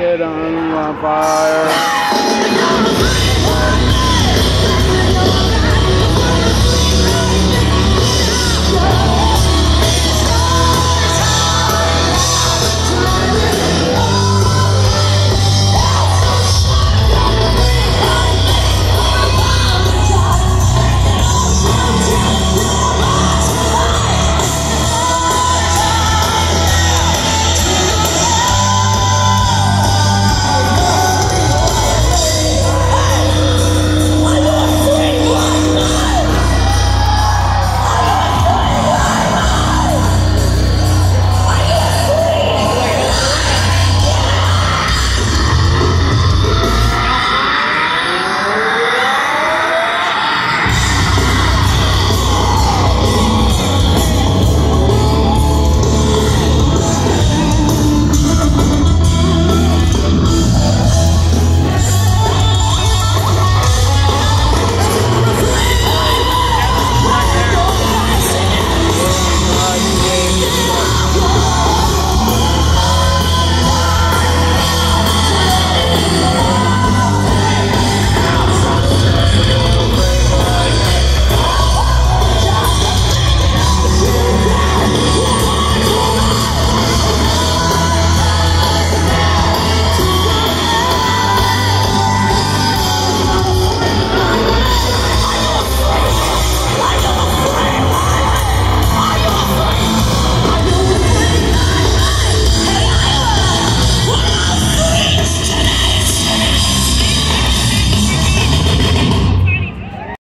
Get on fire.